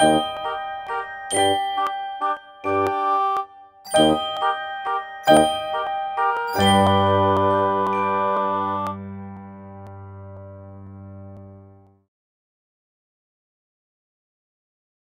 Música